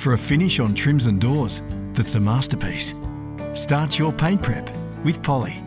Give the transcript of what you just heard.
for a finish on trims and doors that's a masterpiece. Start your paint prep with Polly.